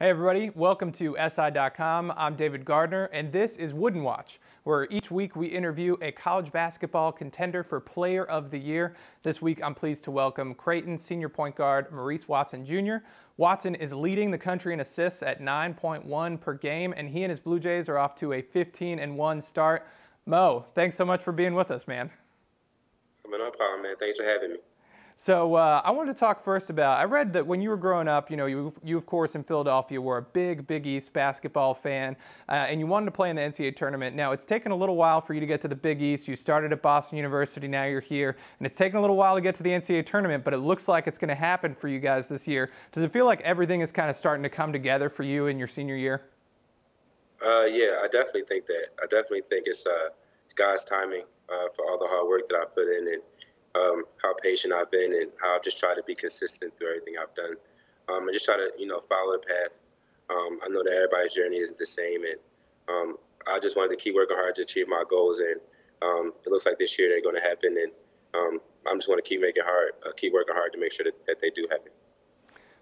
Hey everybody, welcome to SI.com. I'm David Gardner and this is Wooden Watch, where each week we interview a college basketball contender for Player of the Year. This week I'm pleased to welcome Creighton senior point guard Maurice Watson Jr. Watson is leading the country in assists at 9.1 per game and he and his Blue Jays are off to a 15 and 1 start. Mo, thanks so much for being with us, man. No problem, man. Thanks for having me. So uh, I wanted to talk first about. I read that when you were growing up, you know, you, you of course in Philadelphia were a big Big East basketball fan, uh, and you wanted to play in the NCAA tournament. Now it's taken a little while for you to get to the Big East. You started at Boston University, now you're here, and it's taken a little while to get to the NCAA tournament. But it looks like it's going to happen for you guys this year. Does it feel like everything is kind of starting to come together for you in your senior year? Uh, yeah, I definitely think that. I definitely think it's uh, God's timing uh, for all the hard work that I put in and um, how patient I've been and how I've just tried to be consistent through everything I've done. Um, and just try to, you know, follow the path. Um, I know that everybody's journey isn't the same, and um, I just wanted to keep working hard to achieve my goals. And um, it looks like this year they're going to happen, and um, I'm just going to keep making hard, uh, keep working hard to make sure that, that they do happen.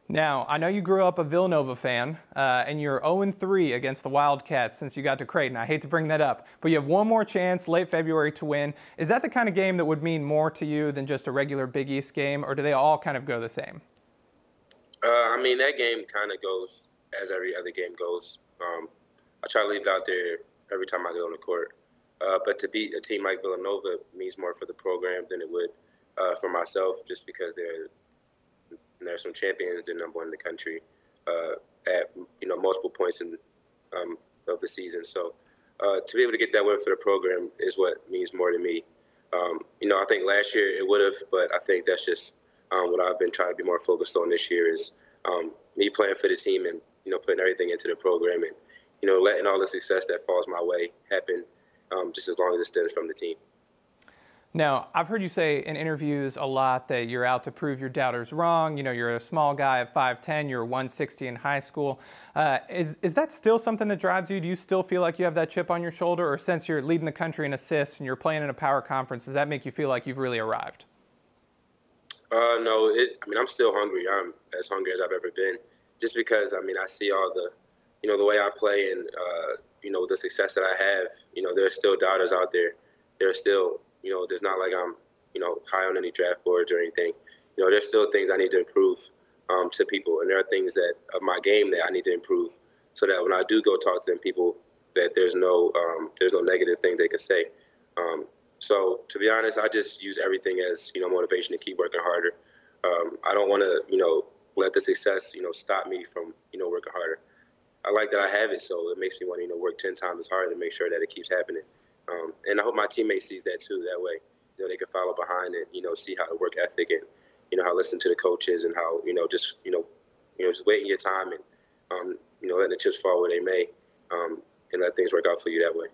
Now, I know you grew up a Villanova fan, uh, and you're 0-3 against the Wildcats since you got to Creighton. I hate to bring that up, but you have one more chance late February to win. Is that the kind of game that would mean more to you than just a regular Big East game, or do they all kind of go the same? Uh, I mean, that game kind of goes as every other game goes. Um, I try to leave it out there every time I get on the court. Uh, but to beat a team like Villanova means more for the program than it would uh, for myself, just because they're some champions. They're number one in the country uh, at you know multiple points in um, of the season. So uh, to be able to get that win for the program is what means more to me. Um, you know, I think last year it would have, but I think that's just um, what I've been trying to be more focused on this year is um, me playing for the team and you know putting everything into the program and you know letting all the success that falls my way happen um, just as long as it stems from the team. Now, I've heard you say in interviews a lot that you're out to prove your doubters wrong. You know, you're a small guy at 5'10", you're 160 in high school. Uh, is, is that still something that drives you? Do you still feel like you have that chip on your shoulder? Or since you're leading the country in assists and you're playing in a power conference, does that make you feel like you've really arrived? Uh, no, it, I mean, I'm still hungry. I'm as hungry as I've ever been. Just because, I mean, I see all the, you know, the way I play and, uh, you know, the success that I have, you know, there's still doubters out there. There's still you know, there's not like I'm, you know, high on any draft boards or anything. You know, there's still things I need to improve um, to people, and there are things that of my game that I need to improve, so that when I do go talk to them, people that there's no um, there's no negative thing they can say. Um, so to be honest, I just use everything as you know motivation to keep working harder. Um, I don't want to you know let the success you know stop me from you know working harder. I like that I have it, so it makes me want to you know work ten times as hard to make sure that it keeps happening. And I hope my teammates sees that too. That way, you know, they can follow behind and you know see how the work ethic and you know how listen to the coaches and how you know just you know you know just waiting your time and um, you know letting the chips fall where they may um, and let things work out for you that way.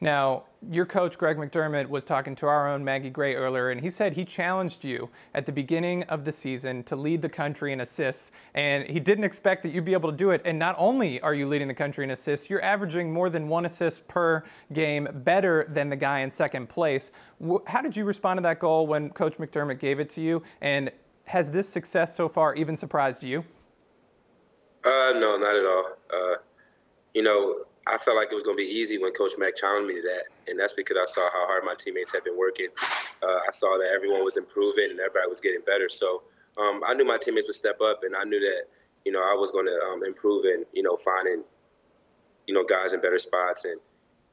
Now, your coach, Greg McDermott, was talking to our own Maggie Gray earlier, and he said he challenged you at the beginning of the season to lead the country in assists, and he didn't expect that you'd be able to do it. And not only are you leading the country in assists, you're averaging more than one assist per game, better than the guy in second place. How did you respond to that goal when Coach McDermott gave it to you? And has this success so far even surprised you? Uh, no, not at all. Uh, you know, I felt like it was going to be easy when Coach Mack challenged me to that, and that's because I saw how hard my teammates had been working. Uh, I saw that everyone was improving and everybody was getting better. So um, I knew my teammates would step up, and I knew that you know I was going to um, improve and you know finding you know guys in better spots, and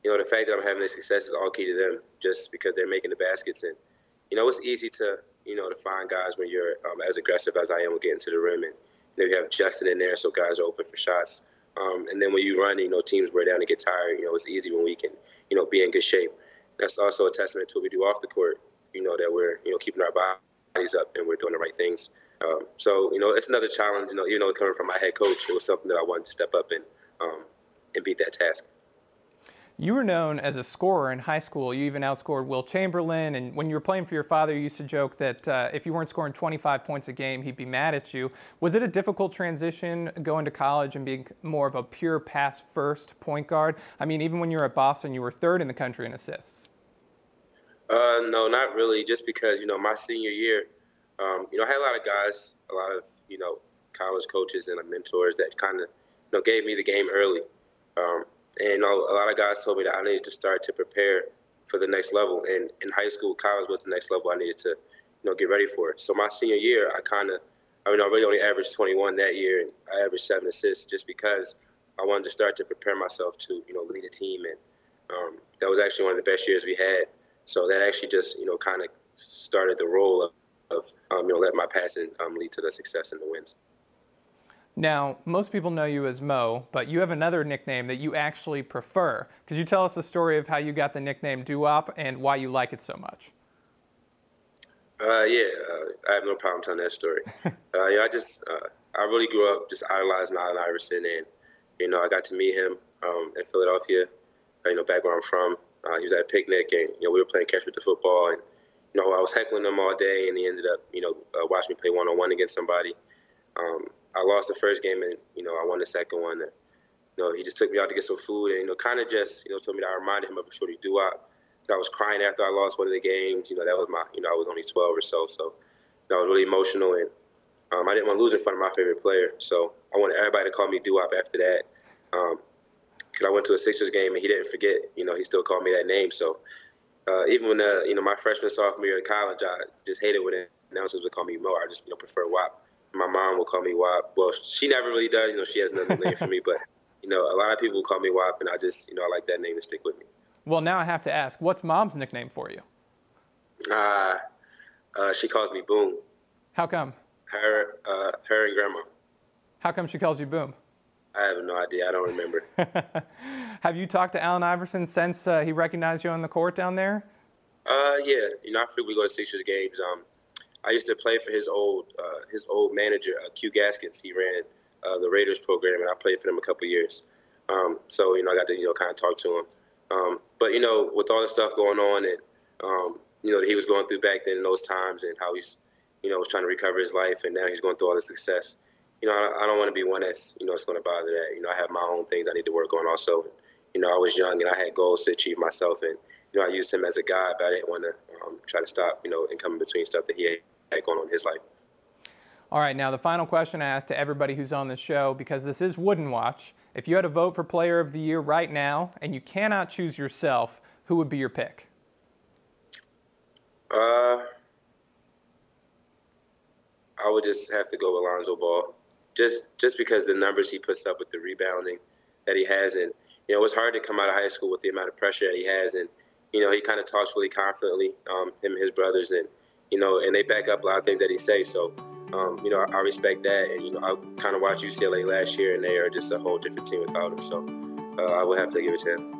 you know the fact that I'm having this success is all key to them, just because they're making the baskets, and you know it's easy to you know to find guys when you're um, as aggressive as I am with getting to the rim, and you, know, you have Justin in there, so guys are open for shots. Um, and then when you run, you know, teams wear down and get tired. You know, it's easy when we can, you know, be in good shape. That's also a testament to what we do off the court. You know, that we're, you know, keeping our bodies up and we're doing the right things. Um, so, you know, it's another challenge. You know, even though coming from my head coach, it was something that I wanted to step up and um, and beat that task. You were known as a scorer in high school. You even outscored Wilt Chamberlain. And when you were playing for your father, you used to joke that uh, if you weren't scoring 25 points a game, he'd be mad at you. Was it a difficult transition going to college and being more of a pure pass first point guard? I mean, even when you were at Boston, you were third in the country in assists. Uh, no, not really. Just because, you know, my senior year, um, you know, I had a lot of guys, a lot of, you know, college coaches and mentors that kind of you know gave me the game early. Um, and a lot of guys told me that I needed to start to prepare for the next level. And in high school, college was the next level I needed to you know get ready for it. So my senior year, I kind of I mean I really only averaged 21 that year, and I averaged seven assists just because I wanted to start to prepare myself to you know lead a team, and um, that was actually one of the best years we had. So that actually just you know kind of started the role of, of um, you know let my passing um, lead to the success and the wins. Now, most people know you as Mo, but you have another nickname that you actually prefer. Could you tell us the story of how you got the nickname Doo-Wop and why you like it so much? Uh, yeah, uh, I have no problem telling that story. uh, yeah, I just, uh, I really grew up just idolizing Allen Iverson, and you know, I got to meet him um, in Philadelphia. Uh, you know, back where I'm from, uh, he was at a picnic, and you know, we were playing catch with the football, and you know, I was heckling him all day, and he ended up, you know, watching me play one on one against somebody. Um, I lost the first game, and you know I won the second one. And, you know, he just took me out to get some food, and you know, kind of just you know told me that I reminded him of a shorty doo-wop. I was crying after I lost one of the games. You know, that was my you know I was only 12 or so, so you know, I was really emotional, and um, I didn't want to lose in front of my favorite player. So I wanted everybody to call me doo-wop after that. Um, Cause I went to a Sixers game and he didn't forget. You know, he still called me that name. So uh, even when the, you know my freshman sophomore year in college, I just hated when announcers would call me Mo. I just you know prefer WAP my mom will call me WAP. Well, she never really does. You know, she has another name for me, but you know, a lot of people call me WAP, and I just you know I like that name to stick with me. Well, now I have to ask, what's mom's nickname for you? Uh, uh she calls me Boom. How come? Her, uh, her and Grandma. How come she calls you Boom? I have no idea. I don't remember. have you talked to Allen Iverson since uh, he recognized you on the court down there? Uh, yeah. You know, I frequently go to Sixers games. Um, I used to play for his old uh, his old manager, uh, Q Gaskins. He ran uh, the Raiders program, and I played for them a couple years. Um, so you know, I got to you know kind of talk to him. Um, but you know, with all the stuff going on, and um, you know that he was going through back then in those times, and how he's you know was trying to recover his life, and now he's going through all this success. You know, I, I don't want to be one that's you know it's going to bother that. You know, I have my own things I need to work on also. You know, I was young and I had goals to achieve myself, and you know, I used him as a guide, but I didn't want to um, try to stop you know and come in between stuff that he had going on in his life. All right, now the final question I ask to everybody who's on the show, because this is Wooden Watch. If you had to vote for Player of the Year right now and you cannot choose yourself, who would be your pick? Uh, I would just have to go with Lonzo Ball, just just because the numbers he puts up with the rebounding that he has, and you know it's hard to come out of high school with the amount of pressure that he has, and you know he kind of talks really confidently, um, him and his brothers, and you know, and they back up a lot of things that he say. So, um, you know, I, I, respect that. And, you know, I kind of watched UCLA last year, and they are just a whole different team without him. So uh, I would have to give it to him.